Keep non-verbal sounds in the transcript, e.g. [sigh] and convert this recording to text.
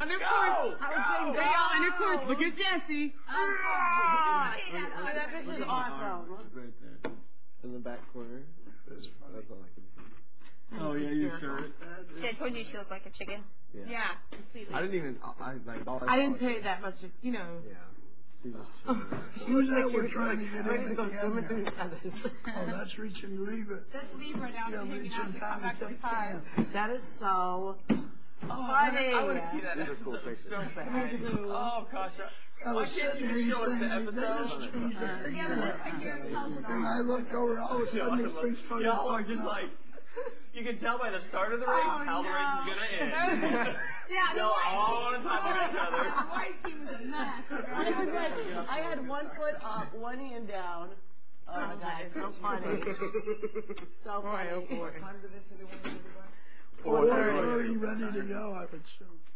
And of course, I was saying go. And of course, look at Jessie. Oh, That bitch is awesome. Right there. In the back corner. That's. That's all I can see. Oh yeah, you sure? See, I told you she looked like a chicken. Yeah, completely. I didn't even. I like. All I didn't saw- pay that much, you know. Yeah. She was [laughs] chilling. Who's that we're trying to get Ready to go swimming through the feathers. [laughs] Oh, that's reach and leave it. Let's leave her now. Yeah, She's hanging out come back to to. That is so I want to see that These are cool episode pictures. so bad. Oh gosh. I Why was can't sitting you there, just he's show us saying, the "Hey, episode? is true." Yeah, but this picture tells it And I all. looked over, all of a sudden these things started. Y'all are just like, you can tell by the start of the oh, race Oh, how the race is gonna end. [laughs] Yeah, the Y'all white all team. on top of each other. [laughs] The white team is a mess. I was like, I had one foot up, one hand down. Oh, oh my god, [laughs] it's so oh, funny. So funny. Four thirty, ready to go, I would assume.